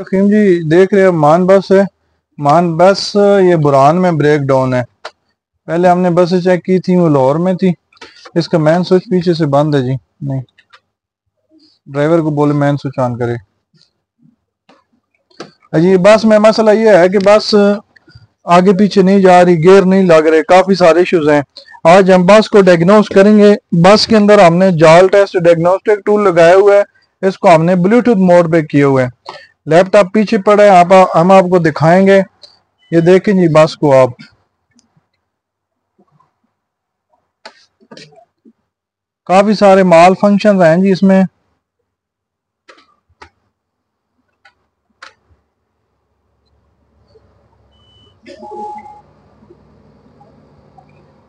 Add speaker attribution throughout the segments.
Speaker 1: रहीम जी, देख रहे हैं, मान बस है। मान बस, ये बुरान में ब्रेक डाउन है। पहले हमने बस चेक की थी, वो लाहौर में थी। इसका मैन स्विच पीछे से बंद है जी। नहीं। ड्राइवर को बोले मैन स्विच ऑन करे। जी बस में मसला ये है कि बस आगे पीछे नहीं जा रही गेयर नहीं लग रहे, काफ़ी सारे इश्यूज़ हैं। आज हम बस को डायग्नोस करेंगे। बस के अंदर हमने जाल टेस्ट डायग्नोस्टिक टूल लगाया हुआ है। इसको हमने ब्लूटूथ मोड पे किए हुए हैं। लैपटॉप पीछे पड़ा है, आप हम आपको दिखाएँगे। ये देखें जी, बस को आप। काफ़ी सारे माल फ़ंक्शन हैं जी इसमें।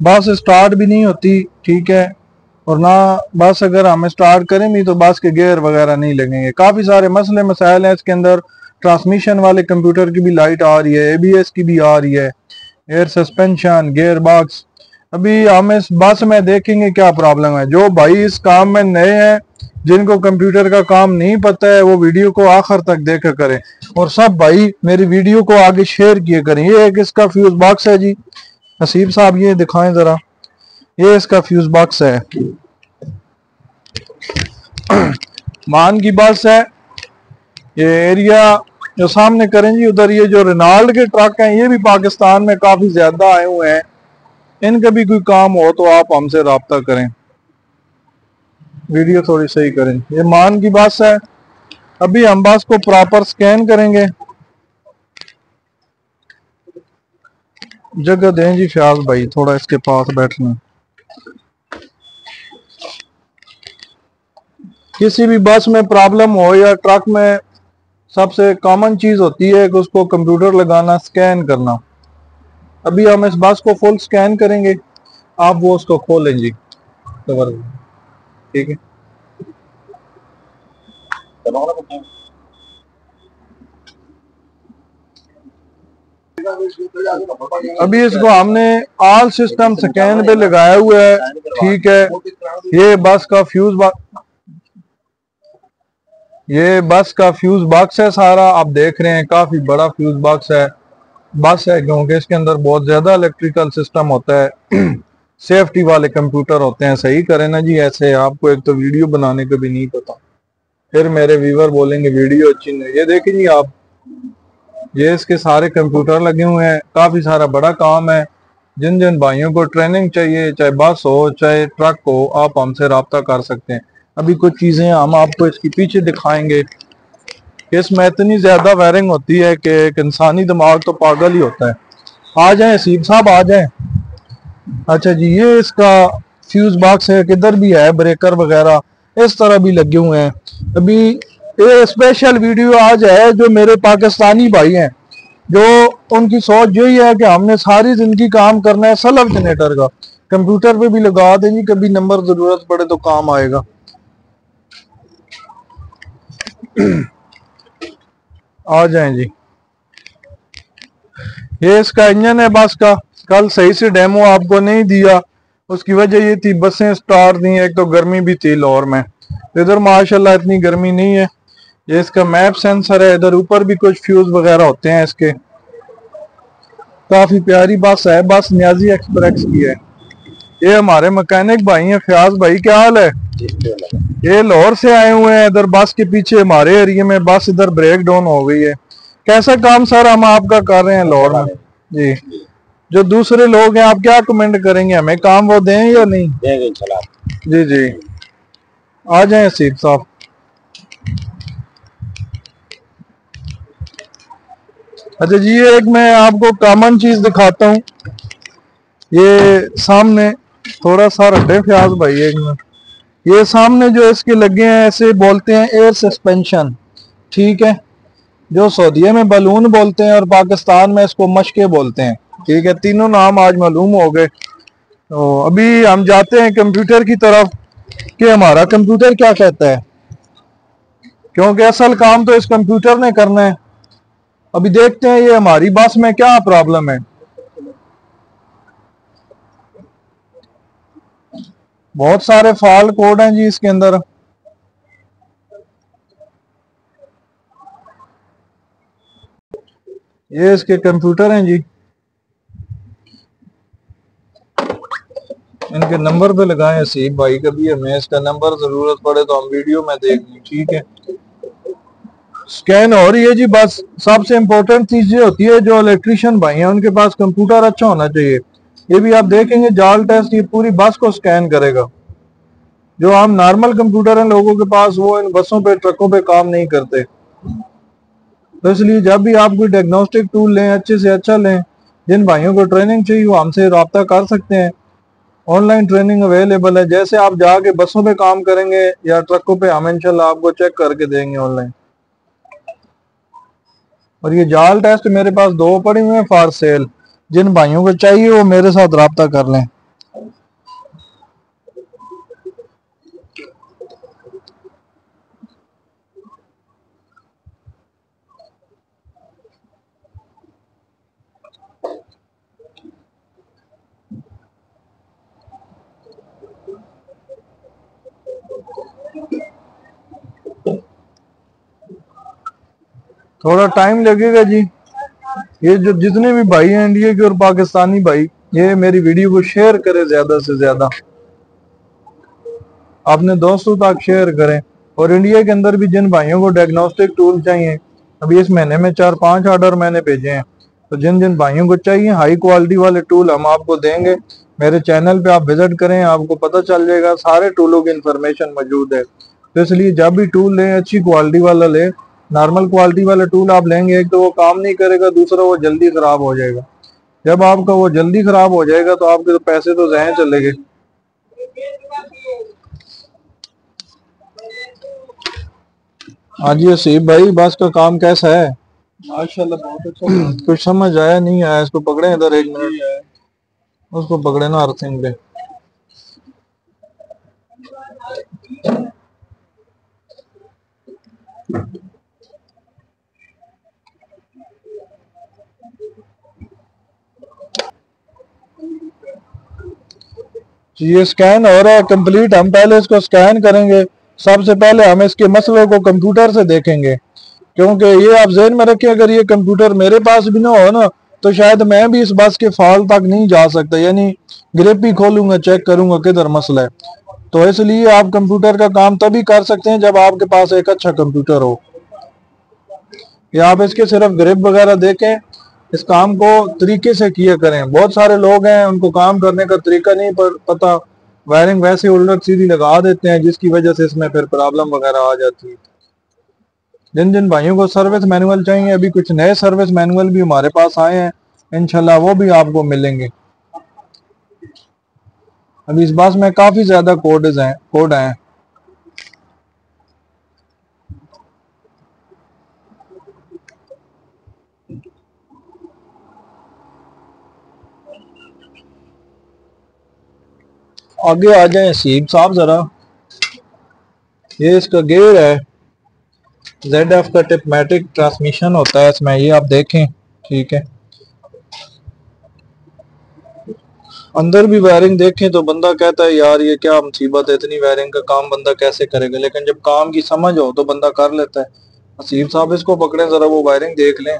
Speaker 1: बस स्टार्ट भी नहीं होती, ठीक है। और ना बस अगर हम स्टार्ट करें भी तो बस के गेयर वगैरह नहीं लगेंगे। काफ़ी सारे मसले मसाइल हैं इसके अंदर। ट्रांसमिशन वाले कंप्यूटर की भी लाइट आ रही है एबीएस की भी आ रही है। एयर सस्पेंशन गेयर बॉक्स अभी हम इस बस में देखेंगे क्या प्रॉब्लम है। जो भाई इस काम में नए हैं, जिनको कंप्यूटर का काम नहीं पता है, वो वीडियो को आखिर तक देखा करें। और सब भाई मेरी वीडियो को आगे शेयर किए करें। ये एक इसका फ्यूज बॉक्स है जी। नसीब साहब, ये दिखाएँ जरा। ये इसका फ्यूज बॉक्स है। मान की बस है। ये एरिया जो सामने करें जी, उधर ये जो रेनाल्ड के ट्रक हैं, ये भी पाकिस्तान में काफ़ी ज़्यादा आए हुए हैं। इनका भी कोई काम हो तो आप हमसे रबता करें। वीडियो थोड़ी सही करें। ये मान की बस है। अभी हम बस को प्रॉपर स्कैन करेंगे। जगह दें जी, फ्याज भाई, थोड़ा इसके पास बैठना। किसी भी बस में प्रॉब्लम हो या ट्रक में सबसे कॉमन चीज़ होती है कि उसको कंप्यूटर लगाना स्कैन करना। अभी हम इस बस को फुल स्कैन करेंगे, आप वो उसको खोलें जी। ठीक है। अभी इसको हमने ऑल सिस्टम स्कैन पे लगाया हुआ है, ठीक है। ये बस का फ्यूज ये बस का फ्यूज बॉक्स है सारा। आप देख रहे हैं, काफ़ी बड़ा फ्यूज बॉक्स है। बस है क्योंकि इसके अंदर बहुत ज़्यादा इलेक्ट्रिकल सिस्टम होता है। सेफ्टी वाले कंप्यूटर होते हैं। सही करें ना जी, ऐसे आपको एक तो वीडियो बनाने का भी नहीं पता। फिर मेरे व्यूवर बोलेंगे, वीडियो अच्छी नहीं ये देखें जी आप। ये इसके सारे कंप्यूटर लगे हुए हैं। काफ़ी सारा बड़ा काम है। जिन जिन भाइयों को ट्रेनिंग चाहिए, चाहे बस हो, चाहे ट्रक हो, आप हमसे रबता कर सकते हैं। अभी कुछ चीज़ें हम आपको इसके पीछे दिखाएँगे। इसमें इतनी ज़्यादा वायरिंग होती है कि एक इंसानी दिमाग तो पागल ही होता है। आ जाए सीब साहब, आ जाए। अच्छा जी, ये इसका फ्यूज बॉक्स है, किधर भी है ब्रेकर वगैरह, इस तरह भी लगे हुए हैं। अभी ये स्पेशल वीडियो आज है जो मेरे पाकिस्तानी भाई हैं, जो उनकी सोच यही है कि हमने सारी ज़िंदगी काम करना है सलब जनरेटर का। कंप्यूटर पे भी लगा देंगे, कभी नंबर ज़रूरत पड़े तो काम आएगा। आ जाएँ जी। ये इसका इंजन है बस का। कल सही से डेमो आपको नहीं दिया। उसकी वजह ये थी, बसें स्टार थी एक तो गर्मी भी थी लाहौर में। इधर माशाल्लाह इतनी गर्मी नहीं है। ये इसका मैप सेंसर है, इधर ऊपर भी कुछ फ्यूज वगैरह होते हैं इसके। काफ़ी प्यारी बस है, बस न्याजी एक्सप्रेस की है। ये हमारे मैकेनिक भाई हैं फयाज भाई क्या हाल है? ये लाहौर से आए हुए हैं इधर बस के पीछे हमारे एरिया में बस इधर ब्रेक डाउन हो गई है। कैसा काम सर हम आपका कर रहे हैं लाहौर में? जी। जो दूसरे लोग हैं आप क्या कमेंट करेंगे? हमें काम वो दें या नहीं? देंगे जी जी। आ जाए सीप साहब। अच्छा जी ये एक मैं आपको कॉमन चीज़ दिखाता हूँ। ये सामने थोड़ा सा रटे फ्याज भाई, एक मिनट। ये सामने जो इसके लगे हैं, ऐसे बोलते हैं एयर सस्पेंशन ठीक है? जो सऊदीया में बलून बोलते हैं और पाकिस्तान में इसको मशके बोलते हैं। ठीक है? तीनों नाम आज मालूम हो गए। तो अभी हम जाते हैं कंप्यूटर की तरफ़ कि हमारा कंप्यूटर क्या कहता है। क्योंकि असल काम तो इस कंप्यूटर ने करना है। अभी देखते हैं ये हमारी बस में क्या प्रॉब्लम है। बहुत सारे फॉल कोड हैं जी इसके अंदर। ये इसके कंप्यूटर हैं जी। इनके नंबर पे लगाए सीब भाई, कभी हमें इसका नंबर ज़रूरत पड़े तो हम वीडियो में देख लें, ठीक है? स्कैन हो रही है जी, बस सबसे इम्पोर्टेंट चीज़ ये होती है, जो इलेक्ट्रिशियन भाई हैं, उनके पास कंप्यूटर अच्छा होना चाहिए। ये भी आप देखेंगे, जाल टेस्ट ये पूरी बस को स्कैन करेगा। जो हम नॉर्मल कंप्यूटर हैं, लोगों के पास वो इन बसों पे ट्रकों पे काम नहीं करते। तो इसलिए जब भी आप कोई डायग्नोस्टिक टूल लें, अच्छे से अच्छा लें, जिन भाइयों को ट्रेनिंग चाहिए, वो हमसे रबता कर सकते हैं। ऑनलाइन ट्रेनिंग अवेलेबल है। जैसे आप जाके बसों पे काम करेंगे, या ट्रकों पे, हम इंशाल्लाह आपको चेक करके देंगे ऑनलाइन और ये जाल टेस्ट मेरे पास दो पड़े हुए हैं फॉर सेल जिन भाइयों को चाहिए वो मेरे साथ रबता कर लें। थोड़ा टाइम लगेगा जी। ये जो जितने भी भाई हैं इंडिया के और पाकिस्तानी भाई, ये मेरी वीडियो को शेयर करें ज़्यादा से ज़्यादा। अपने दोस्तों तक शेयर करें। और इंडिया के अंदर भी जिन भाइयों को डायग्नोस्टिक टूल चाहिए, अभी इस महीने में चार पाँच ऑर्डर मैंने भेजे हैं। तो जिन जिन भाइयों को चाहिए हाई क्वालिटी वाले टूल हम आपको देंगे। मेरे चैनल पे आप विज़िट करें, आपको पता चल जाएगा, सारे टूलों की इंफॉर्मेशन मौजूद है। तो इसलिए जब भी टूल लें, अच्छी क्वालिटी वाला लें नॉर्मल क्वालिटी वाला टूल आप लेंगे एक तो वो काम नहीं करेगा दूसरा वो जल्दी खराब हो जाएगा। जब आपका वो जल्दी खराब हो जाएगा तो आपके तो पैसे तो जहन चले गए। हाँ जी असीब भाई बस का काम कैसा है?
Speaker 2: माशाल्लाह बहुत अच्छा।
Speaker 1: कुछ समझ आया नहीं आया इसको पकड़े इधर एक मिनट। उसको पकड़े ना अर्थिंग पे ये स्कैन हो रहा है कंप्लीट हम पहले इसको स्कैन करेंगे। सबसे पहले हम इसके मसलों को कंप्यूटर से देखेंगे। क्योंकि ये आप जहन में रखें अगर ये कंप्यूटर मेरे पास भी ना हो ना तो शायद मैं भी इस बस के फॉल तक नहीं जा सकता। यानी ग्रिप ही खोलूँगा चेक करूँगा किधर मसला है। तो इसलिए आप कंप्यूटर का काम तभी कर सकते हैं जब आपके पास एक अच्छा कंप्यूटर हो। या आप इसके सिर्फ़ ग्रिप वगैरह देखें। इस काम को तरीके से किया करें। बहुत सारे लोग हैं, उनको काम करने का तरीका नहीं पर पता। वायरिंग वैसे उलट सीधी लगा देते हैं, जिसकी वजह से इसमें फिर प्रॉब्लम वगैरह आ जाती है। जिन जिन भाइयों को सर्विस मैनुअल चाहिए, अभी कुछ नए सर्विस मैनुअल भी हमारे पास आए हैं इनशाला वो भी आपको मिलेंगे। अभी इस बात में काफ़ी ज़्यादा कोड हैं कोड हैं। आगे आ जाए सीब साहब जरा। ये इसका गेयर है। जेड एफ़ का टिपमेटिक ट्रांसमिशन होता है इसमें, ये आप देखें, ठीक है। अंदर भी वायरिंग देखें तो बंदा कहता है, यार, ये क्या मुसीबत है, इतनी वायरिंग का काम बंदा कैसे करेगा? लेकिन जब काम की समझ हो तो बंदा कर लेता है। असीब साहब इसको पकड़े, जरा वो वायरिंग देख लें।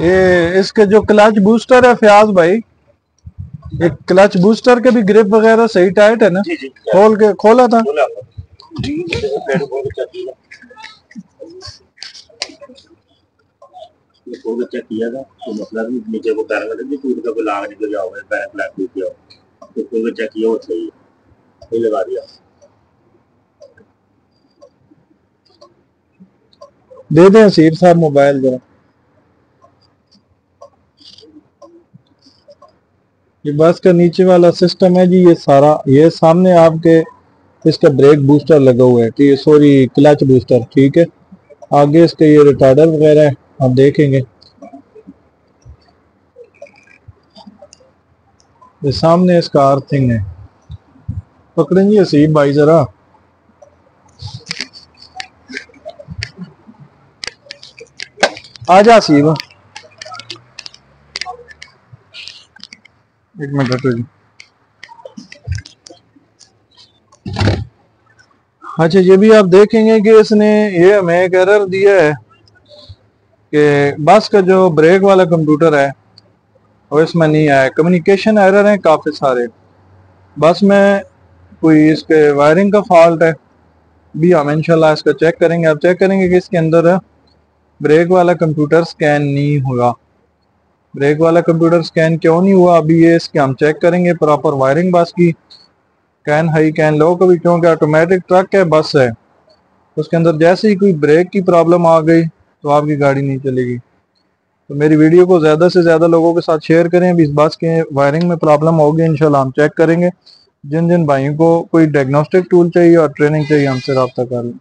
Speaker 1: ये इसके जो क्लच बूस्टर है फयाज भाई एक क्लच बूस्टर के भी ग्रिप वगैरह सही टाइट है ना? जी जी। खोल के खोला था?
Speaker 2: चेक किया था। तो मतलब नीचे को पैर में टूट का लाग निकल जाओ पैर फ्लैट टूट गया तो कोई चेक किया वो सही है। लगा दिया।
Speaker 1: दे दें सीर साहब मोबाइल जरा। ये बस का नीचे वाला सिस्टम है जी, ये सारा, ये सामने आपके इसका ब्रेक बूस्टर लगा हुआ है ठीक सॉरी क्लच बूस्टर ठीक है? आगे इसके ये रिटार्डर वगैरह है, आप देखेंगे। ये सामने इसका अर्थिंग है। पकड़ेंगे सही भाई जरा। आजा सीब एक मिनट हटो जी अच्छा ये भी आप देखेंगे कि इसने ये हमें एक एरर दिया है कि बस का जो ब्रेक वाला कंप्यूटर है, वो इसमें नहीं आया। कम्युनिकेशन एरर हैं काफ़ी सारे। बस में कोई इसके वायरिंग का फॉल्ट है, भी हम इंशाल्लाह इसका चेक करेंगे। आप चेक करेंगे कि इसके अंदर ब्रेक वाला कंप्यूटर स्कैन नहीं होगा ब्रेक वाला कंप्यूटर स्कैन क्यों नहीं हुआ? अभी ये इसके हम चेक करेंगे प्रॉपर वायरिंग बस की। कैन हाई कैन लो कभी क्योंकि ऑटोमेटिक ट्रक है बस है। उसके अंदर जैसे ही कोई ब्रेक की प्रॉब्लम आ गई तो आपकी गाड़ी नहीं चलेगी। तो मेरी वीडियो को ज़्यादा से ज़्यादा लोगों के साथ शेयर करें। अभी इस बस के वायरिंग में प्रॉब्लम होगी, इंशाल्लाह हम चेक करेंगे। जिन जिन भाइयों को कोई डायग्नोस्टिक टूल चाहिए और ट्रेनिंग चाहिए, हमसे रब्ता कर लें।